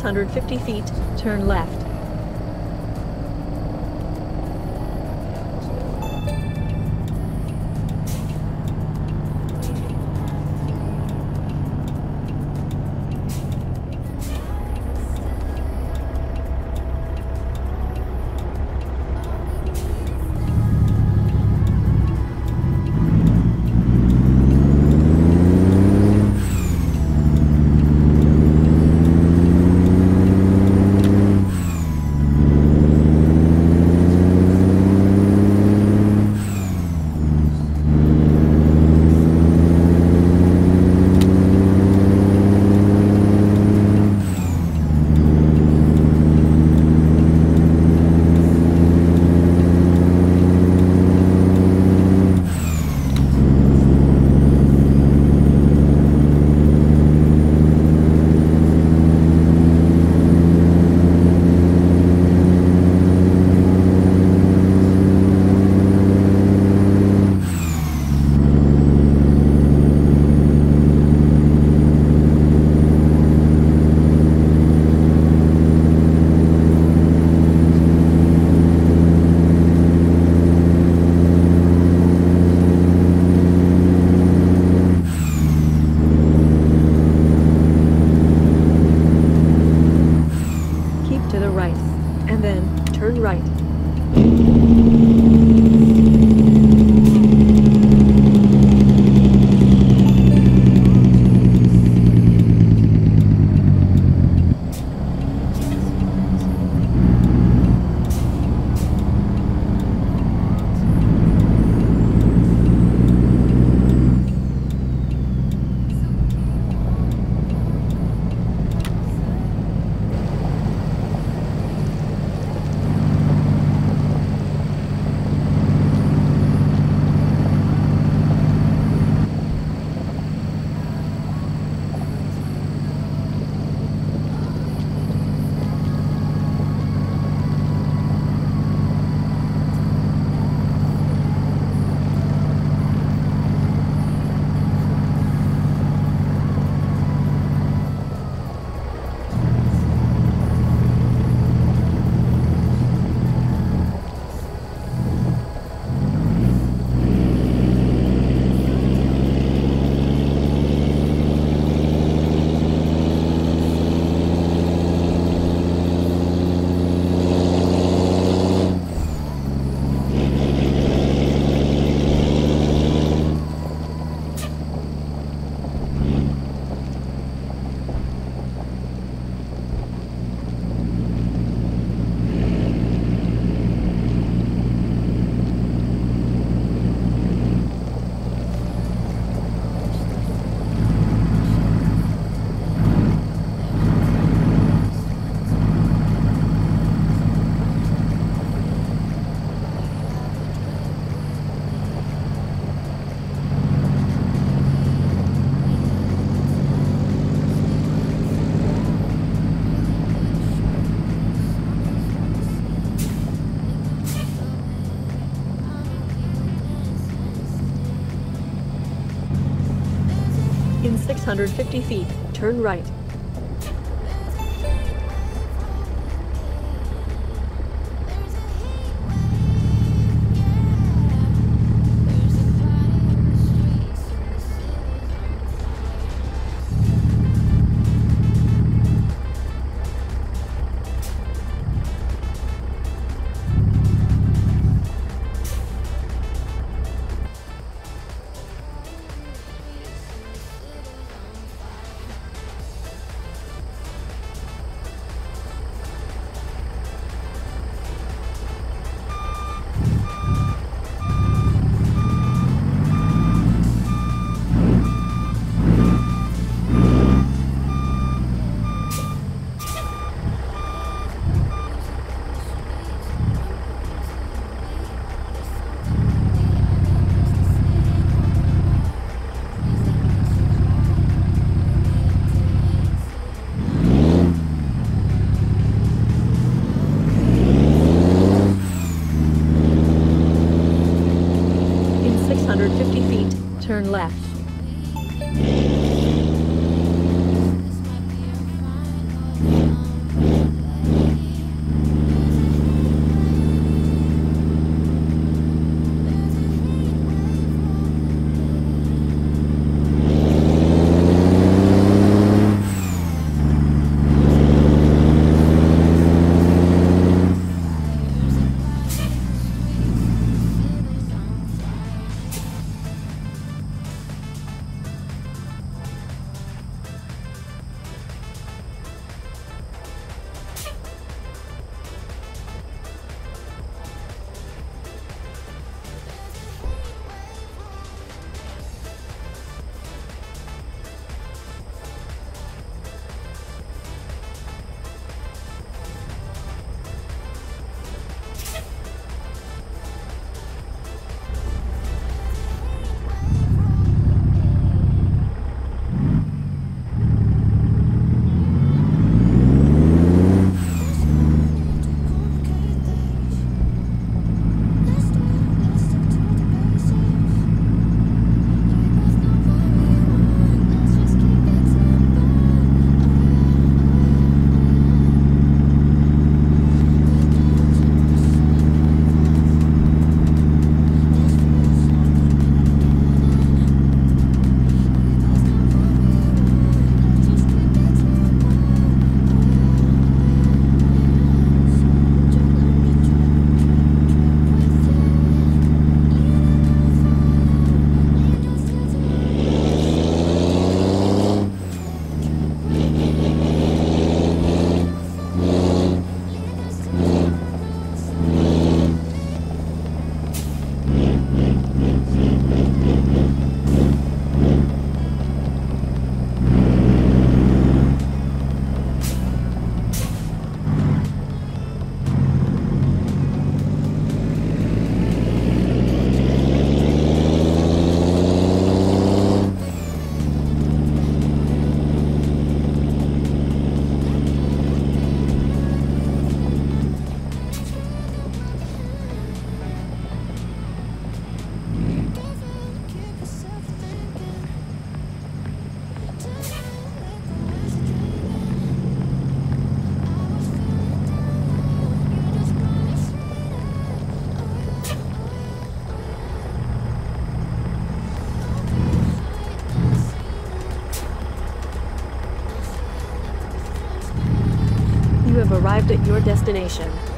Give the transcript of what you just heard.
650 feet, turn left. 650 feet, turn right. Destination.